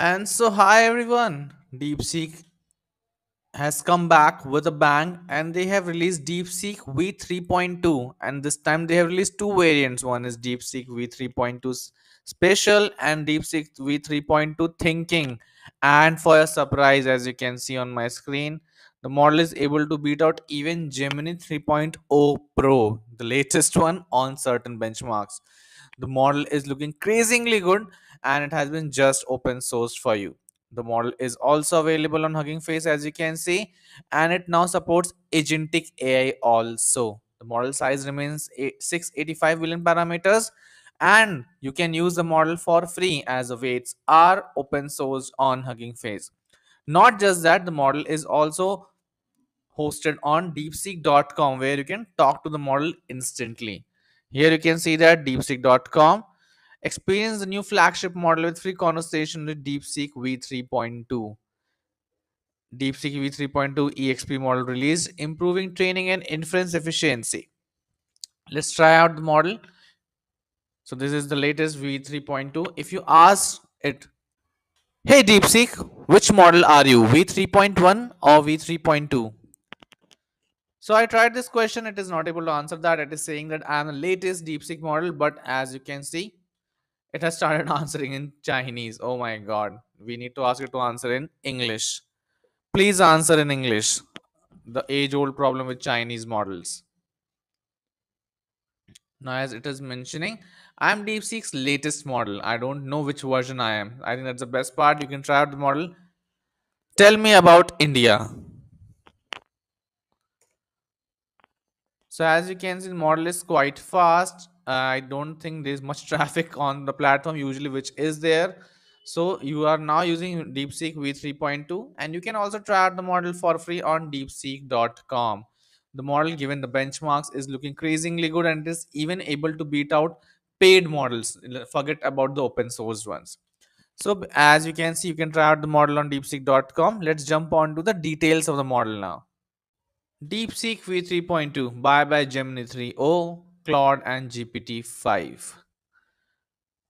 And so, hi everyone. DeepSeek has come back with a bang and they have released DeepSeek V3.2. And this time they have released two variants one is DeepSeek V3.2 Special and DeepSeek V3.2 Thinking. And for a surprise, as you can see on my screen, the model is able to beat out even Gemini 3.0 Pro, the latest one on certain benchmarks. The model is looking crazingly good and it has been just open sourced for you. The model is also available on Hugging Face as you can see and it now supports agentic AI also. The model size remains 685 billion parameters and you can use the model for free as the weights are open sourced on Hugging Face. Not just that, the model is also hosted on deepseek.com where you can talk to the model instantly. Here you can see that deepseek.com experience the new flagship model with free conversation with DeepSeek v3.2. DeepSeek v3.2 EXP model release, improving training and inference efficiency. Let's try out the model. So this is the latest v3.2. If you ask it, hey DeepSeek, which model are you, v3.1 or v3.2? So I tried this question. It is not able to answer that. It is saying that I am the latest DeepSeek model, but as you can see, it has started answering in Chinese. Oh my god. We need to ask it to answer in English. Please answer in English. The age old problem with Chinese models. Now, as it is mentioning, I am DeepSeek's latest model. I don't know which version I am. I think that's the best part. You can try out the model. Tell me about India. So as you can see, the model is quite fast. Uh, I don't think there's much traffic on the platform usually, which is there. So you are now using DeepSeek v3.2 and you can also try out the model for free on deepseek.com. The model given the benchmarks is looking crazingly good and is even able to beat out paid models. Forget about the open source ones. So as you can see, you can try out the model on deepseek.com. Let's jump on to the details of the model now. DeepSeek v3.2 bye bye Gemini 3.0, Claude and GPT-5.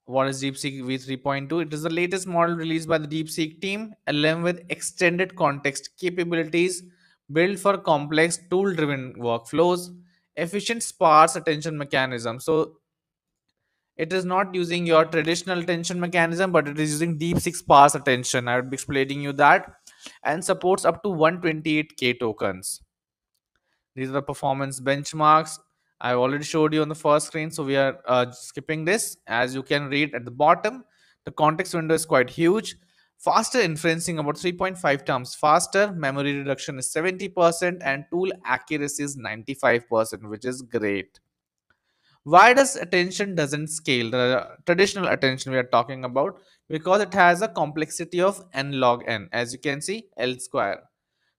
What is DeepSeek v3.2? It is the latest model released by the DeepSeek team, along with extended context capabilities built for complex tool-driven workflows, efficient sparse attention mechanism. So it is not using your traditional attention mechanism, but it is using DeepSeek sparse attention. I would be explaining you that and supports up to 128k tokens these are the performance benchmarks. I already showed you on the first screen so we are uh, skipping this. As you can read at the bottom the context window is quite huge. Faster inferencing about 3.5 times faster. Memory reduction is 70% and tool accuracy is 95% which is great. Why does attention doesn't scale? The traditional attention we are talking about because it has a complexity of n log n. As you can see l square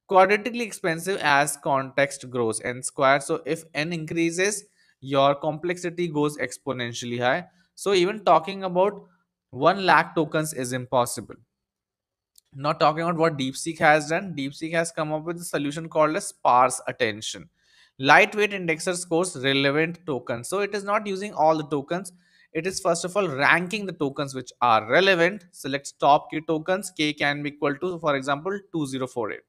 quadratically expensive as context grows n square so if n increases your complexity goes exponentially high. So even talking about 1 lakh tokens is impossible. Not talking about what deepseek has done. Deepseek has come up with a solution called a sparse attention. Lightweight indexer scores relevant tokens. So it is not using all the tokens. It is first of all ranking the tokens which are relevant. Select top k tokens. K can be equal to for example 2048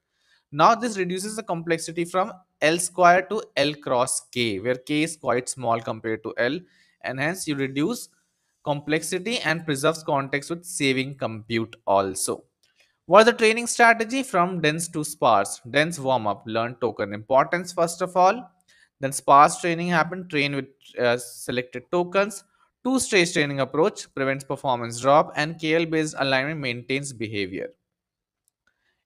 now this reduces the complexity from L square to L cross K, where K is quite small compared to L, and hence you reduce complexity and preserves context with saving compute also. What is the training strategy from dense to sparse? Dense warm up, learn token importance first of all. Then sparse training happen, train with uh, selected tokens. Two stage training approach prevents performance drop and KL based alignment maintains behavior.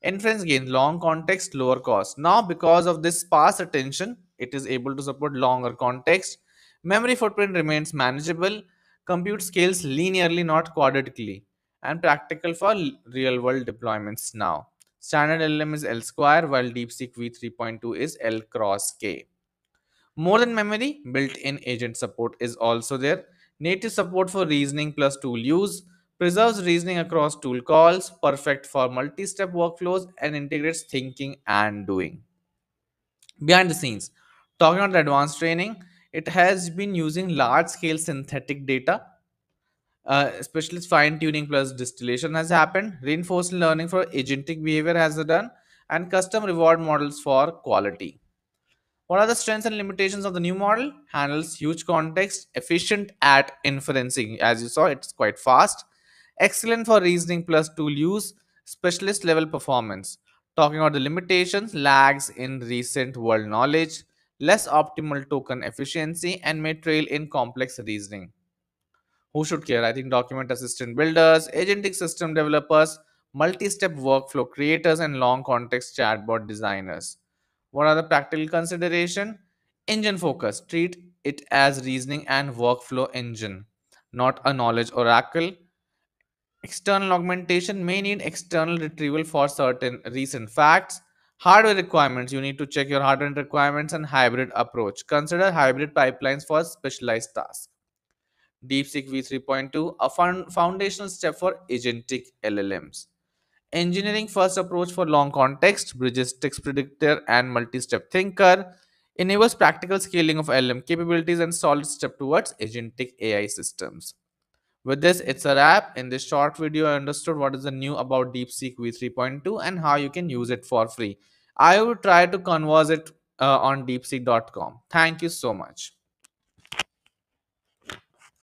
Inference gains long context, lower cost. Now, because of this sparse attention, it is able to support longer context. Memory footprint remains manageable. Compute scales linearly, not quadratically, and practical for real world deployments now. Standard LLM is L square, while DeepSeek v3.2 is L cross K. More than memory, built in agent support is also there. Native support for reasoning plus tool use preserves reasoning across tool calls, perfect for multi-step workflows, and integrates thinking and doing. Behind the scenes, talking about advanced training, it has been using large-scale synthetic data uh, especially fine tuning plus distillation has happened. Reinforcement learning for agentic behavior has done, and custom reward models for quality. What are the strengths and limitations of the new model? Handles huge context, efficient at inferencing. As you saw, it's quite fast. Excellent for reasoning plus tool use, specialist level performance. Talking about the limitations, lags in recent world knowledge, less optimal token efficiency, and may trail in complex reasoning. Who should care? I think document assistant builders, agentic system developers, multi step workflow creators, and long context chatbot designers. What are the practical consideration? Engine focus. Treat it as reasoning and workflow engine, not a knowledge oracle. External augmentation may need external retrieval for certain recent facts. Hardware requirements. You need to check your hardware requirements and hybrid approach. Consider hybrid pipelines for specialized tasks. DeepSeek v3.2, a fun- foundational step for agentic LLMs. Engineering first approach for long context, bridges text predictor and multi-step thinker, enables practical scaling of LM capabilities and solid step towards agentic AI systems. With this, it's a wrap. In this short video, I understood what is the new about DeepSeek v3.2 and how you can use it for free. I will try to converse it uh, on deepseek.com. Thank you so much.